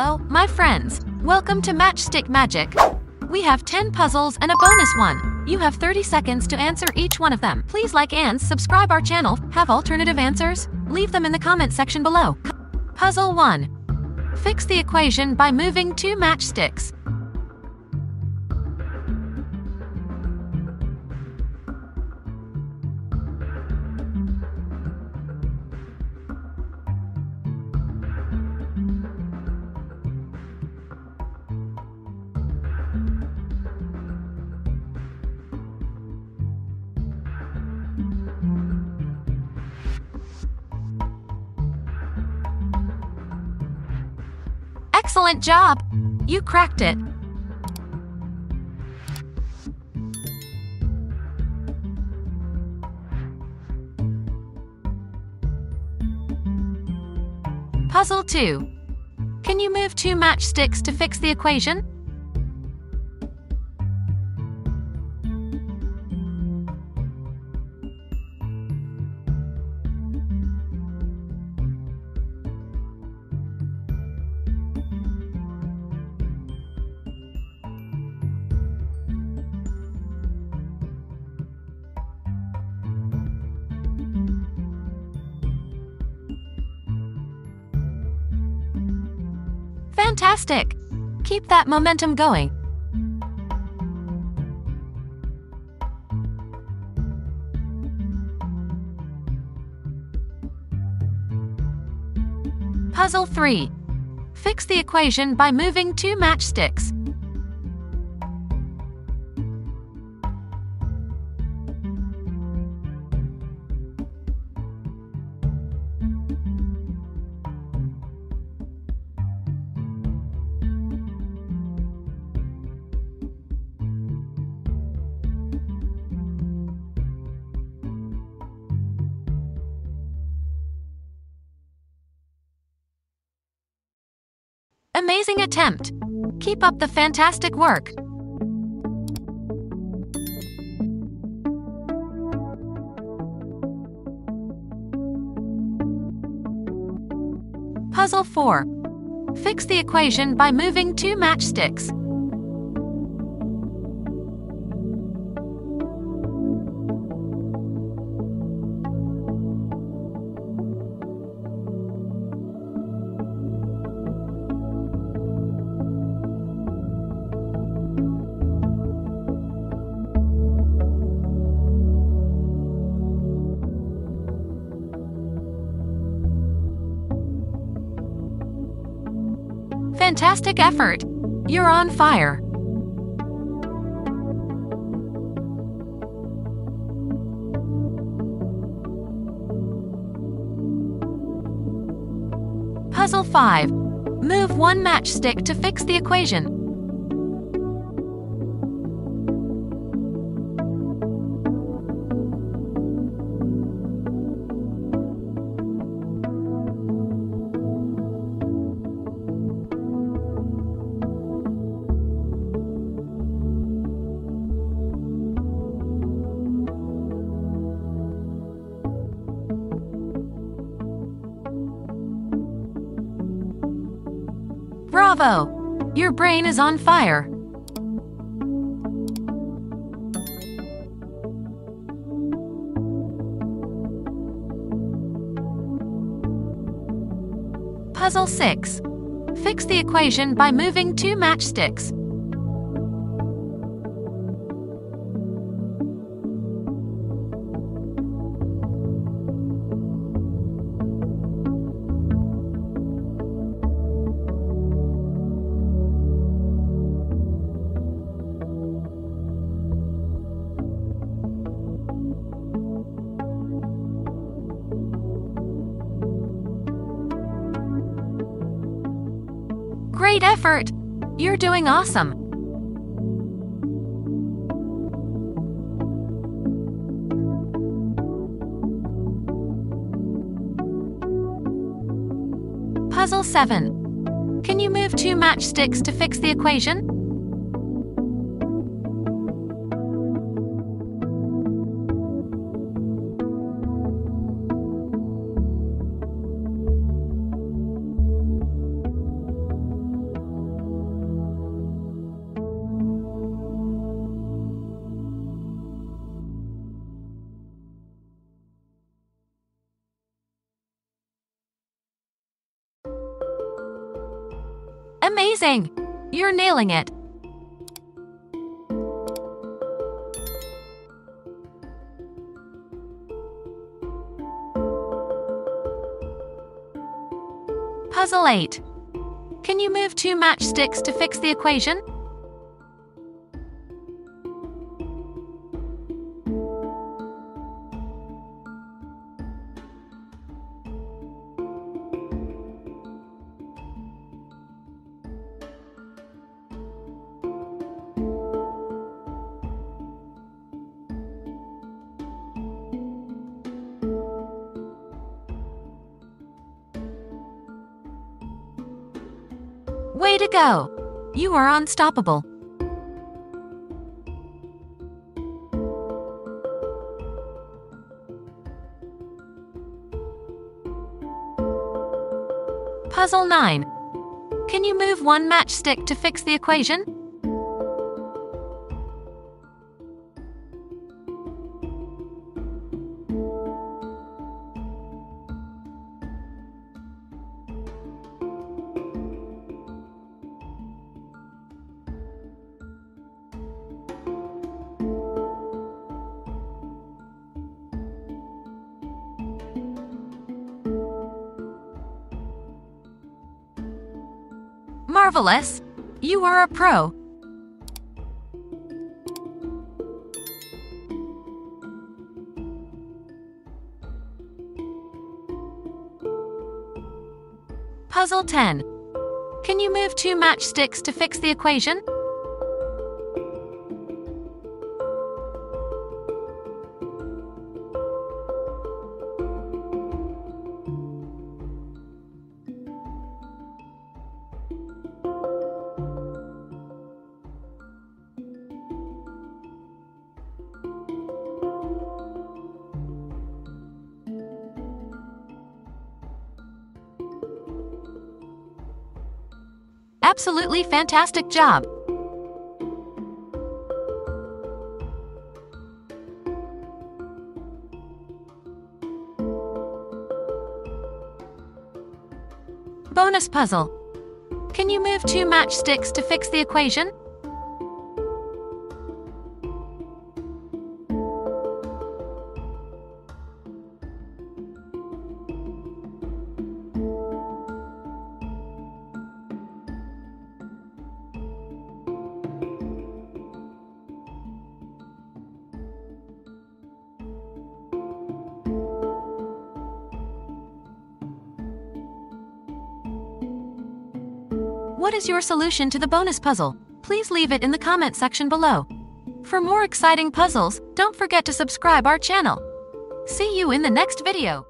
Hello, my friends. Welcome to Matchstick Magic. We have 10 puzzles and a bonus one. You have 30 seconds to answer each one of them. Please like and subscribe our channel. Have alternative answers? Leave them in the comment section below. Puzzle 1. Fix the equation by moving two matchsticks. Excellent job! You cracked it. Puzzle 2. Can you move two matchsticks to fix the equation? Fantastic! Keep that momentum going. Puzzle 3. Fix the equation by moving two matchsticks. Amazing attempt! Keep up the fantastic work! Puzzle 4. Fix the equation by moving two matchsticks. Fantastic effort! You're on fire! Puzzle 5. Move one matchstick to fix the equation. Bravo! Your brain is on fire. Puzzle 6. Fix the equation by moving two matchsticks. Great effort! You're doing awesome! Puzzle 7. Can you move two matchsticks to fix the equation? Amazing! You're nailing it. Puzzle 8. Can you move two matchsticks to fix the equation? Way to go! You are unstoppable. Puzzle 9. Can you move one matchstick to fix the equation? Marvelous! You are a pro. Puzzle 10. Can you move two matchsticks to fix the equation? Absolutely fantastic job! Bonus puzzle. Can you move two matchsticks to fix the equation? What is your solution to the bonus puzzle? Please leave it in the comment section below. For more exciting puzzles, don't forget to subscribe our channel. See you in the next video.